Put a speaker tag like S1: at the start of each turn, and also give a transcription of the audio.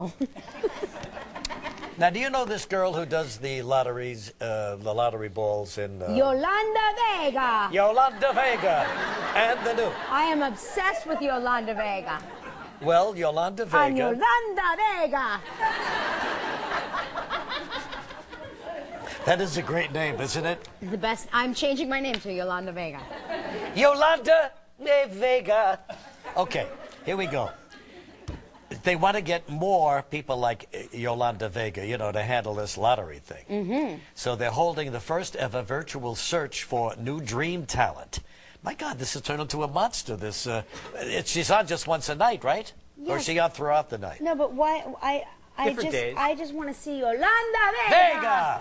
S1: Now, do you know this girl who does the lotteries, uh, the lottery balls in uh,
S2: Yolanda Vega.
S1: Yolanda Vega and the new?
S2: I am obsessed with Yolanda Vega.
S1: Well, Yolanda
S2: I'm
S1: Vega.
S2: Yolanda Vega.
S1: That is a great name, isn't it?
S2: The best. I'm changing my name to Yolanda Vega.
S1: Yolanda Vega. Okay, here we go. They want to get more people like uh, Yolanda Vega, you know, to handle this lottery thing. Mm-hmm. So they're holding the first ever virtual search for new dream talent. My God, this has turned into a monster. This, uh, it, she's on just once a night, right? Yes. Or is she on throughout the night?
S2: No, but why? I I
S1: Different
S2: just
S1: days.
S2: I just want to see Yolanda Vega.
S1: Vega!